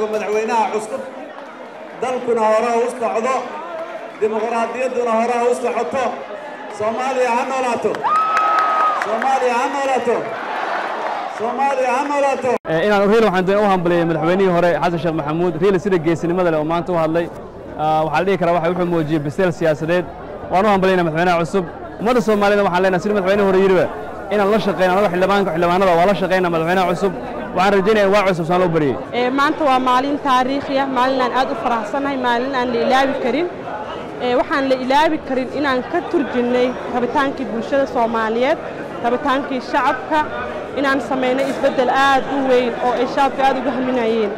madaxweynaha cusub. Dalkuna hore u socdo. Dimuqraadiyadduna hore u socoto. Soomaaliya ha noolaato. Soomaaliya ha noolaato. Soomaaliya ha noolaato. Inaan riil waxaan doon u hambaliyey madaxweynihii hore xasan sheekh maxamuud. Riil sida geesinimada leh oo maanta u hadlay. Waxaa la dhihi karaa waxa wuxuu muujiyey biseel siyaasadeed. Waan u hambalyayna madaxweynaha cusub. Ummadda soomaaliyed waxaan leenahay sida madaxweyne hore yiriba inaan la shaqeyno anaga xildhibaanka xildhibaanada waa la shaqeyna madaxweynaha cusub waxaan rajaynaya waa cusub saan loo bariyey maanta waa maalin taariikhi ah maalin aan aad u faraxsanahay maalin aan la ilaabi karin. Waxaan la ilaabi karin inaan ka turjinnay rabitaankii bulshada soomaaliyeed rabitaankii shacabka inaan samaynay isbeddel aad u weyn oo ay shacabka aad uga haminayeen